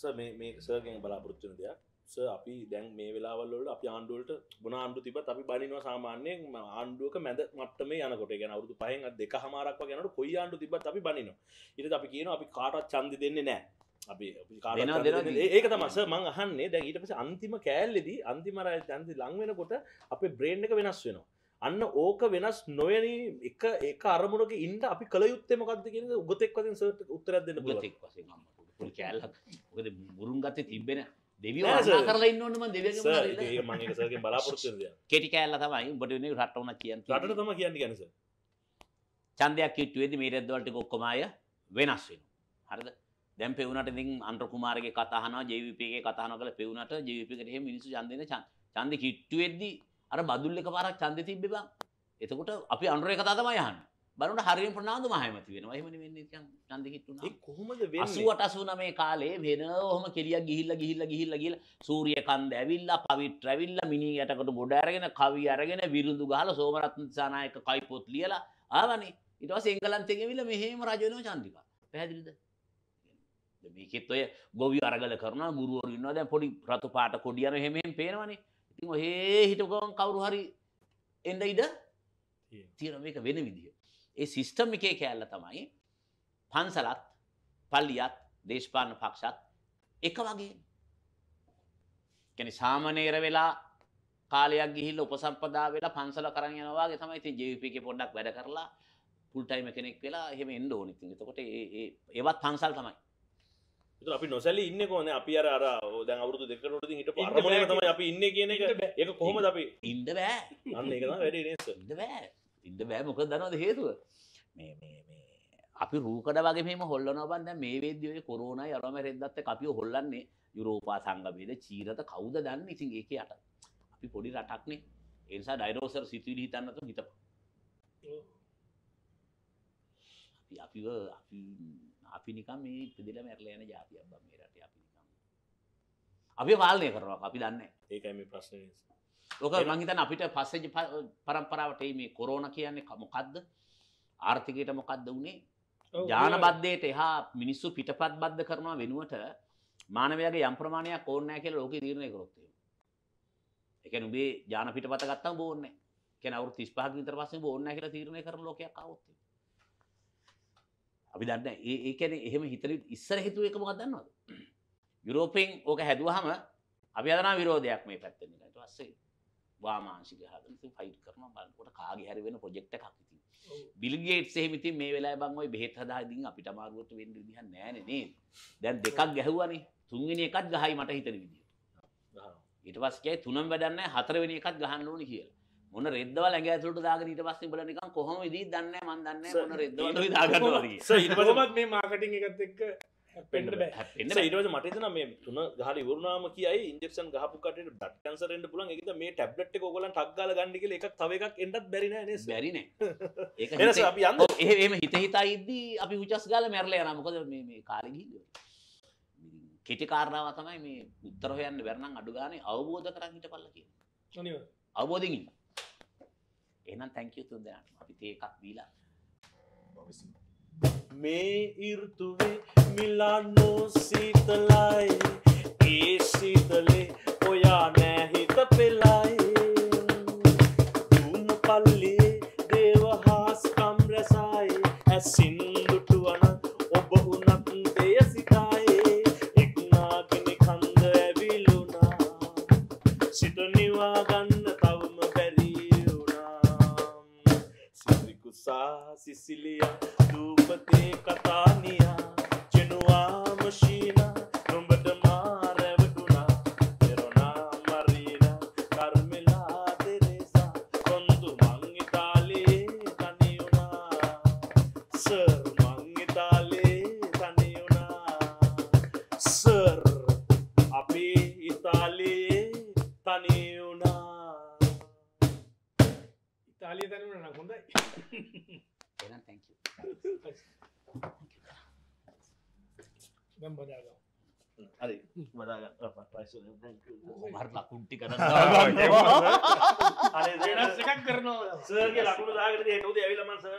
ස මේ සර්ගෙන් බලාපොරොත්තුන දෙයක්. ස අපි දැන් මේ වෙලාවල්ලට අපි ආණ්ඩුවලට බොන ආණ්ඩු තිබත් අපි බනිනවා සාමාන්‍යයෙන් ආණ්ඩුවක මැද මට්ටම යනකොට. ගැන අවුදු පහෙන් දෙක හමාරක් ගැනට කොයි ආණ්ඩු තිබත් අපි බනිනවා. ඉට අපි කියන අපි කාටත් චන්දි දෙන්නේ නෑ අපි. ඒක තමස මං අහන්නේ දැන් ඊට පස්සේ අන්තිම කෑල්ලෙදී අන්තිමර චන්දි ලං වෙනකොට අපේ බ්‍රේන් එක වෙනස් වෙනවා. අන්න ඕක වෙනස් නොයන එක එක අරමුණක ඉන්ට අපි කළ යුත්තේ මොකක්ද කියන උගතෙක් වතින් සට උත්තරත් දෙන්න වශයෙන් අම්මට පොඩි කෑල්ලක්. මොකද මුරුන් ගත්තේ තිබෙන දෙවියෝ කරලා ඉන්න ඕනේ මම සර්, දෙවියන්ගේ ඒක ඒක මං ඒක සර්ගෙන් බලාපොරොත්තු වෙන දෙයක්. කෙටි කෑල්ල තමයි. උඹට වෙන්නේ රට උනත් කියන්න රටට තමයි කියන්නේ සර්. ඡන්දයක් කිට්ටුවේදී මේ රෙද්දවලට ඔක්කොම අය වෙනස් වෙනවා. හරිද? දැන් පෙවුනට ඉතින් අන්ට්‍ර කුමාරගේ කතා අහනවා JVP එකේ කතා අහනවා කියලා පෙවුනට JVP එකට එහෙම මිනිස්සු ඡන්දෙ දෙන ඡන්දෙ. කිට්ටුවේදී අර බදුල් එක පාරක් ඡන්දෙ තිබ්බේ බං. එතකොට අපි අන්ට්‍රේ කතා බලනකොට හරියම ප්‍රනාන්දු මහමැති ඉතින් ඡන්දෙ කිට්ටුනා ඒ කොහොමද? 88 89 කාලේ වෙන ඔහම කෙලියක් ගිහිල්ලා ගිහිල්ලා ගිහිල්ලා ගිහිල්ලා සූර්ය කන්ද ඇවිල්ලා පවිත්‍ර ඇවිල්ලා මිනි යටකට ගොඩ අරගෙන කවි අරගෙන විරුදු ගහලා සෝමරත්න දිසානායක කයි පොත් ලියලා ආවනේ. ඊට පස්සේ එංගලන්තෙන් ඇවිල්ලා මෙහෙම රජ වෙනවා චන්දිකා. පැහැදිලිද? දැන් මේකෙත් ඔය ගොවි අරගල කරනවා ගුරුවරු ඉන්නවා. දැන් පොඩි රතු පාට කොඩි යන එහෙම එහෙම පේනවනේ. ඉතින් ඔහේ හිටපු ගමන් කවුරු හරි එන්න ඉඩ තියෙන මේක වෙන විදිහ ඒ සිස්ටම් එකේ කෑල්ල තමයි පන්සලත් පල්ලියත් දේශපාලන පක්ෂත් එක වගේ කැන සාමනේර වෙලා කාලයක් ගිහිල් උපසම්පදා වෙලා පන්සල කරන්න යනවාගේ තමයි ති ජවිපක පොඩ්ඩක් වැඩ කරලා පුල්ටයිම කෙනෙක් වෙලා එහෙම එන්ඩ ඕනිති තකොට ඒවත් පන්සල් තමයි අපි නොසැලී ඉන්නේ කොහොමද? අපි අර අර දැන් අවුරුදු දෙකකට හිට ඉන්න අරමුණක බෑ තමයි අපි ඉන්නේ කියන එක. ඉන්න. ඒක කොහොමද අපි ඉන්ඩ බෑ අන්න ඒක තමයි වැඩේ නේද සර්? ඉන්ඩ බෑ ඉන්ඩ බෑ. මොක දනවද හේතුව? මේ මේ මේ අපි රූකඩ වගේ මෙම හොල්ලන බන්ද මේ වේදේ කොරෝන යරම රෙද්දත්ත අපි හොල්ලන්නේ යුරෝපා සංගමේද චීරත කවුද දන්න? ඉසින් ඒක යට. අපි පොඩි රටක්නේ. එනිසා ඩයිරෝසර් සිතුවිලි හිතන්නතු හිත අපි අපිව අපි අපි නිකම් මේ ඉපදිල මැරල යන ජාතියක් බ මේ රට අපි නිකම් අපි පාලනය කරනවා අපි දන්න ඒකයි මේ ප්‍රශ්නේ. ඕක මංහිතන් අපිට පස්සජ පරම්පරාවට මේ කොරෝන කියන්නේ මොකක්ද ආර්ථිකයට මොකක්ද වුණේ ඔව්, ජාන බද්ධයට එහා මිනිස්සු පිටපත් බද්ධ කරනවා වෙනුවට මානවයාගේ යම් ප්‍රමාණයක් ඕන්නෑ කියල ලෝක තීරණය කරොත්තේ එක නුබේ ජාන පිටපත ගත්තම් බෝන්න කෙන අවු තිස්පාහ විතර පස්සේ බෝන්න කියල තීරණය කර ලෝකයක් අවුත් අපි දන්න ඒකැන එහෙම හිතර ඉස්සර හිතුව එක මොකක් දන්නවද? යුරෝපෙන් ඕක හැදුවහම අපි අදනා විරෝධයක් මේ පැත්තෙන. ට වස්සේ වාමාංශික හදන ෆයිට් කරන බලකොට කාගේ හැරි වෙන ප්‍රජෙක්්ට එකක් ඉතින්. බිල්ගේට සෙහිමිති මේ වෙලා බංවයි බෙහෙත් හදාදින් අපිට මාරුවට වෙන්න විදිහ නෑන නේ දැන් දෙකක් ගැහුවනේ. තුන්ගෙන එකත් ගහයි මට හිතන විදිහ ඊට පස්කේ තුනම් වැඩන්න හතරවෙනි එකත් ගහන්න ඕනි කියලා. මොන රෙද්දවල් ඇඟ ඇතුළට දාගෙන ඊට පස්සේ බලන නිකන් කොහොම විදිහක් දන්නේ මන් දන්නේ මොන රෙද්දවල දාගන්නවා ඊට පස්සේ මේ මාකටිං එකත් එක්ක හැප්පෙන්න බෑ හැප්පෙන්න සර් ඊට පස්සේ මට හිතෙනවා මේ තුන ගහලා ඉවරුනාම කියයි ඉන්ජෙක්ෂන් ගහපු කැන්සර් එන්න පුළුවන්. ඒකද මේ ටැබ්ලට් එක ගාලා ගන්න කියලා එකක් තව එකක් එන්නත් බැරි නෑ නේද? සර්? බැරි නෑ. ඒක එහෙනම් සර් හිතේ- අපි යන්න. ඔව්, එහෙ- එහෙම හිත ඉද්දී අපි උචස් ගාලා මැරලා යනවා. මොකද මේ මේ කාලේ ගිහිල්ලා. ඉතින් කෙටි කාරණාව තමයි මේ උත්තර හොයන්න බැරි නම් අඩු ගානේ අවබෝධ කරන් හිටපල්ලා කියන්නේ අනිවාර්යයෙන්. අවබෝධයෙන් ඉන්න. එහෙනම් thank you තුන් දෙනාට අපි තේ එකක් දීලා. මේ ඉර්තුවේ මිලානෝ සීතලයි. ඒ සීතලේ ඔයා නෑහිත පෙලයි දුන්න පල්ලියේ දේවහාස්කම් රැසයි. ඇසින් දුටුවන ඔබ උනත් දෙය සිතයි. එක්නාගෙන කන්ද ඇවිලුනා සිත නිවා ගන්න තවම බැරි වුණා. සිරිකුසා සිසිලියා දූපතේ සර් අපි ඉතාලේ තනියුනා ඉතාලිය තැනුන නම් හොඳයි එහෙනම් thank you දැන් බදාගමු. හරි බදාගන්න පයිසු මර ලකුණු ටික අනේ වෙනස් එකක් කරනවා සර්ගේ ලකුණු දාගෙන හටුද ඇවිලමන් සර්